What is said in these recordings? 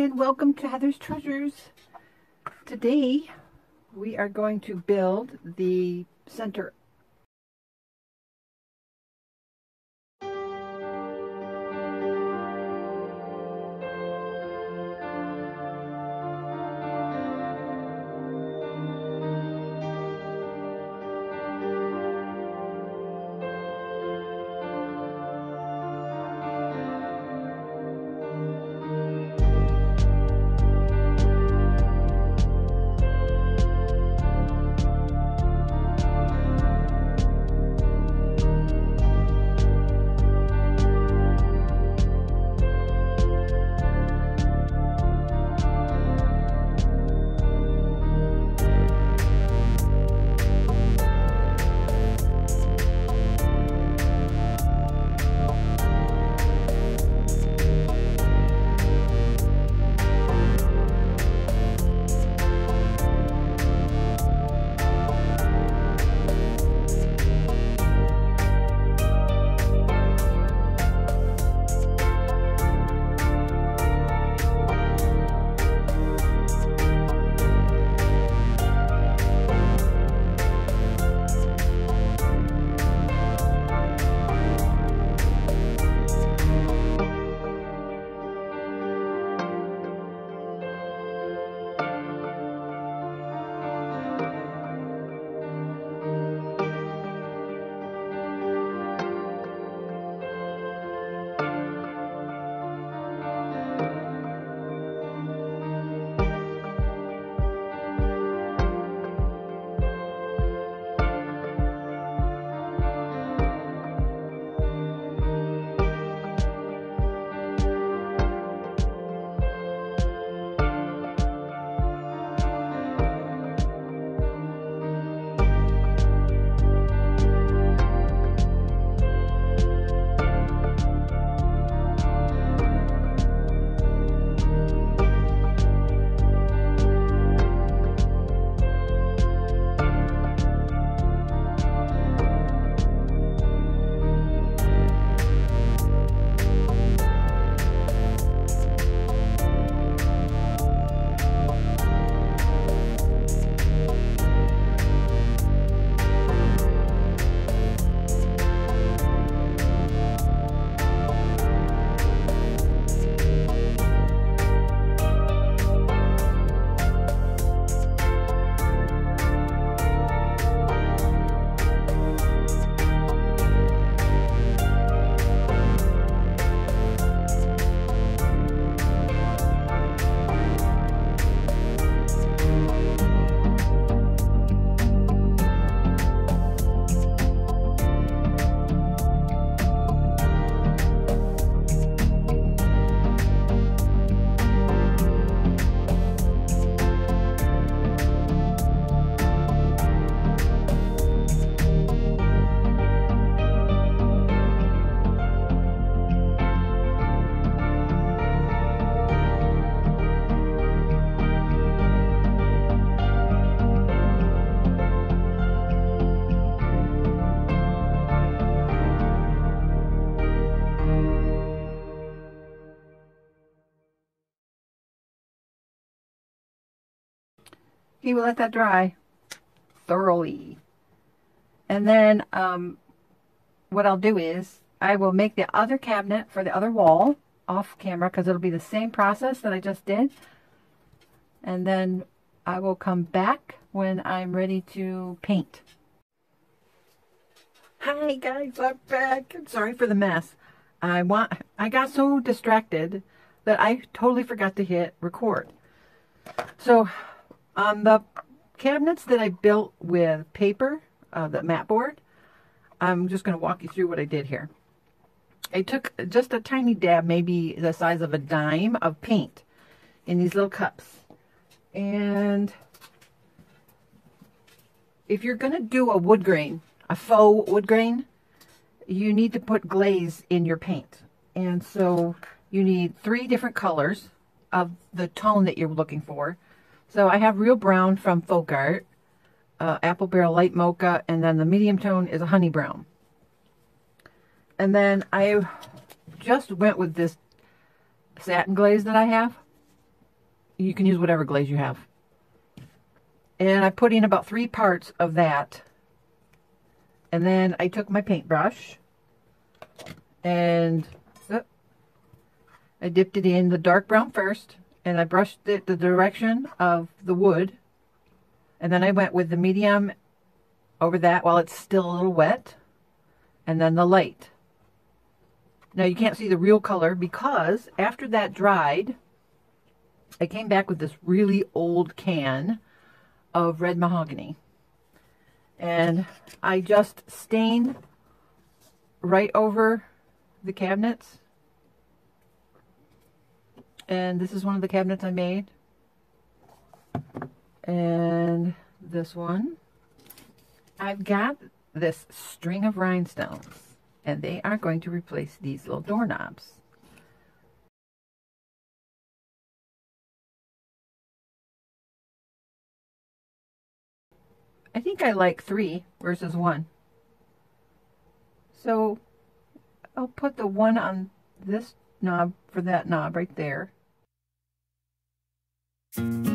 and welcome to Heather's Treasures. Today we are going to build the center We'll let that dry thoroughly. And then um, what I'll do is I will make the other cabinet for the other wall off camera because it'll be the same process that I just did. And then I will come back when I'm ready to paint. Hi guys, I'm back. I'm sorry for the mess. I want I got so distracted that I totally forgot to hit record. So on the cabinets that I built with paper, uh, the mat board, I'm just going to walk you through what I did here. I took just a tiny dab, maybe the size of a dime of paint in these little cups. And if you're going to do a wood grain, a faux wood grain, you need to put glaze in your paint. And so you need three different colors of the tone that you're looking for. So I have Real Brown from Folk Art, uh, Apple Barrel Light Mocha, and then the medium tone is a Honey Brown. And then I just went with this satin glaze that I have. you can use whatever glaze you have. And I put in about three parts of that. And then I took my paintbrush and uh, I dipped it in the dark brown first and I brushed it the direction of the wood. And then I went with the medium over that while it's still a little wet. And then the light. Now you can't see the real color because after that dried, I came back with this really old can of red mahogany. And I just stained right over the cabinets. And this is one of the cabinets I made. And this one. I've got this string of rhinestones. And they are going to replace these little doorknobs. I think I like three versus one. So I'll put the one on this knob for that knob right there. They're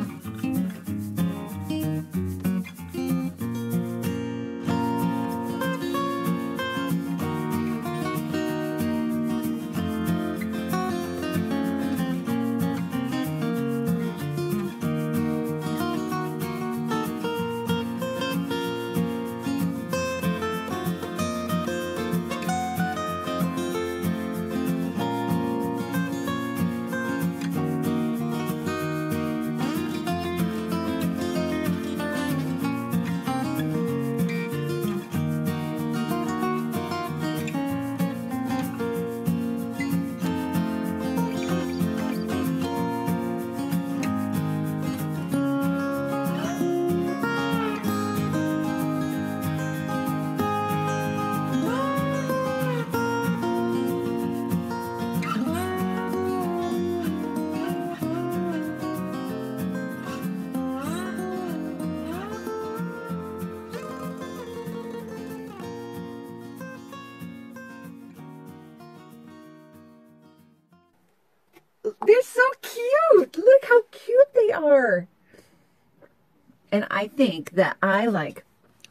I think that I like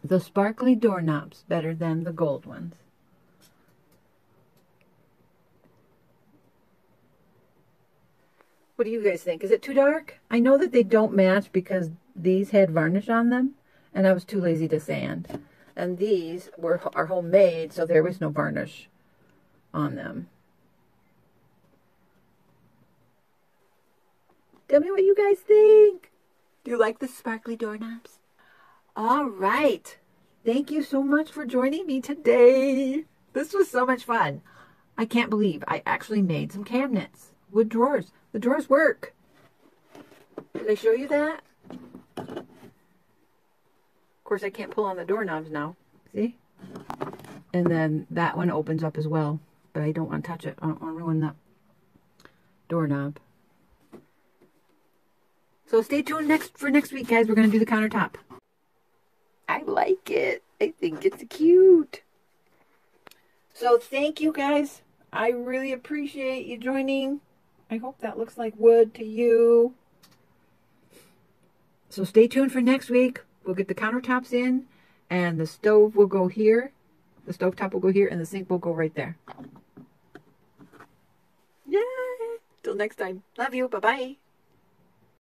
the sparkly doorknobs better than the gold ones. What do you guys think? Is it too dark? I know that they don't match because these had varnish on them and I was too lazy to sand. And these were are homemade, so there was no varnish on them. Tell me what you guys think. Do you like the sparkly doorknobs? All right. Thank you so much for joining me today. This was so much fun. I can't believe I actually made some cabinets with drawers. The drawers work. Did I show you that? Of course, I can't pull on the doorknobs now. See? And then that one opens up as well. But I don't want to touch it. I don't want to ruin that doorknob. So stay tuned next for next week, guys. We're going to do the countertop. I like it. I think it's cute. So thank you, guys. I really appreciate you joining. I hope that looks like wood to you. So stay tuned for next week. We'll get the countertops in, and the stove will go here. The stove top will go here, and the sink will go right there. Yay! Till next time. Love you. Bye-bye.